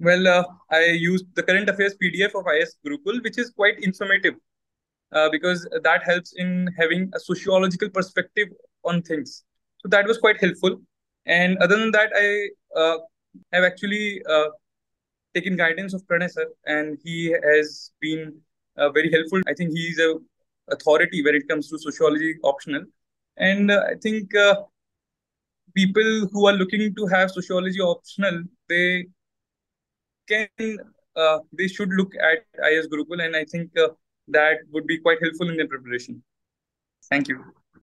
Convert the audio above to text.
Well, uh, I used the current affairs PDF of IAS Gurukul, which is quite informative uh, because that helps in having a sociological perspective on things. So that was quite helpful. And other than that, I uh, have actually uh, taken guidance of Pranay sir, and he has been uh, very helpful. I think he's a authority when it comes to sociology optional, and uh, I think people who are looking to have sociology optional, they can uh, they should look at IAS Gurukul, and I think uh, that would be quite helpful in their preparation. Thank you.